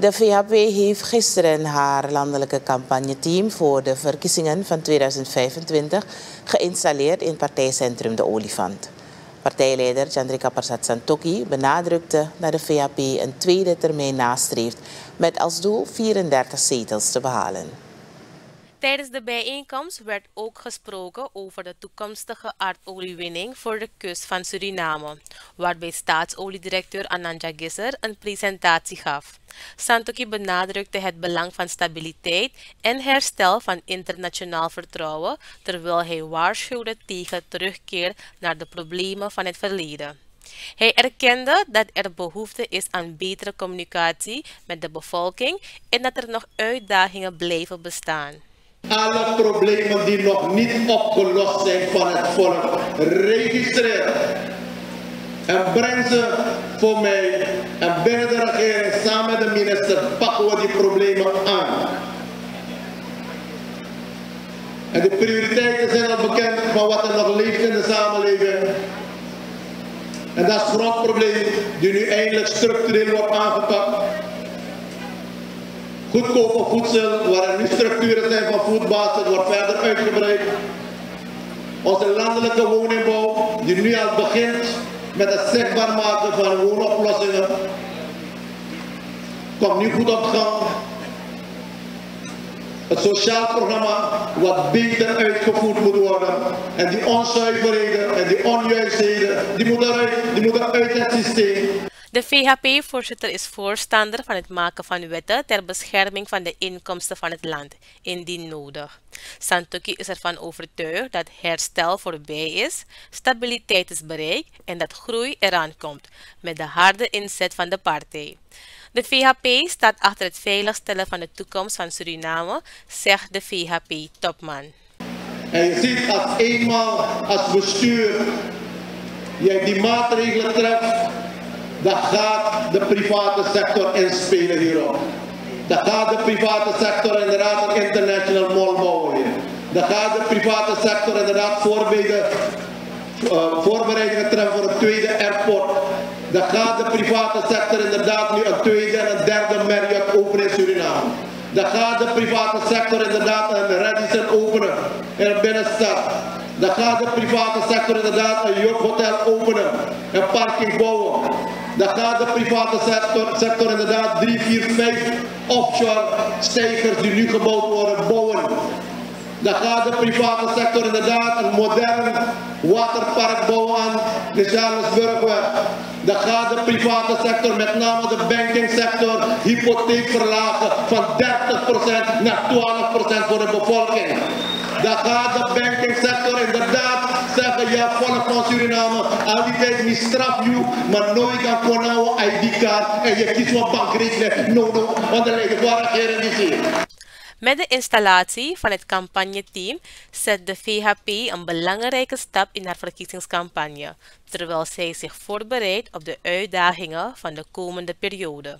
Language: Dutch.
De VHP heeft gisteren haar landelijke campagneteam voor de verkiezingen van 2025 geïnstalleerd in partijcentrum De Olifant. Partijleider Chandrika Persat Santokhi benadrukte dat de VHP een tweede termijn nastreeft met als doel 34 zetels te behalen. Tijdens de bijeenkomst werd ook gesproken over de toekomstige aardoliewinning voor de kust van Suriname, waarbij staatsoliedirecteur Ananja Gisser een presentatie gaf. Santoki benadrukte het belang van stabiliteit en herstel van internationaal vertrouwen, terwijl hij waarschuwde tegen terugkeer naar de problemen van het verleden. Hij erkende dat er behoefte is aan betere communicatie met de bevolking en dat er nog uitdagingen blijven bestaan. Alle problemen die nog niet opgelost zijn van het volk, registreer en breng ze voor mij. En binnen de regering, samen met de minister, pakken we die problemen aan. En de prioriteiten zijn al bekend van wat er nog leeft in de samenleving. En dat is het grondprobleem die nu eindelijk structureel wordt aangepakt. Goedkope voedsel, waar er nu structuren wordt verder uitgebreid. Onze landelijke woningbouw, die nu al begint met het zichtbaar maken van woonoplossingen, komt nu goed op gang. Het sociaal programma wat beter uitgevoerd moet worden. En die onzuiverheden en die onjuistheden, die moeten die moeten uit het systeem. De VHP-voorzitter is voorstander van het maken van wetten ter bescherming van de inkomsten van het land, indien nodig. Santoki is ervan overtuigd dat herstel voorbij is, stabiliteit is bereikt en dat groei eraan komt, met de harde inzet van de partij. De VHP staat achter het veiligstellen van de toekomst van Suriname, zegt de VHP-topman. En je ziet als eenmaal als bestuur jij die maatregelen treft, dan gaat de private sector inspelen hierop. Dan gaat de private sector inderdaad een international mall bouwen hier. Dan gaat de private sector inderdaad voorbereidingen treffen voor een tweede airport. Dan gaat de private sector inderdaad nu een tweede en een derde Marriott openen in Suriname. Dan gaat de private sector inderdaad een Radisson openen in de binnenstad. Dan gaat de private sector inderdaad een jeugdhotel openen, een parking bouwen. Dan gaat de private sector, sector inderdaad 3, 4, 5 offshore stijgers die nu gebouwd worden bouwen. Dan gaat de private sector inderdaad een modern waterpark bouwen aan de Charlesburgweg. Dan gaat de private sector, met name de bankingsector, hypotheek verlagen van 30% naar 12% voor de bevolking. Dan gaat de bankingsector inderdaad zeggen, ja, volk van Suriname, al die tijd misstraf je, maar nooit kan kon ID-kaart en je kiest voor bankrekening. No, no, want leiding van regering is hier. Met de installatie van het campagneteam zet de VHP een belangrijke stap in haar verkiezingscampagne, terwijl zij zich voorbereidt op de uitdagingen van de komende periode.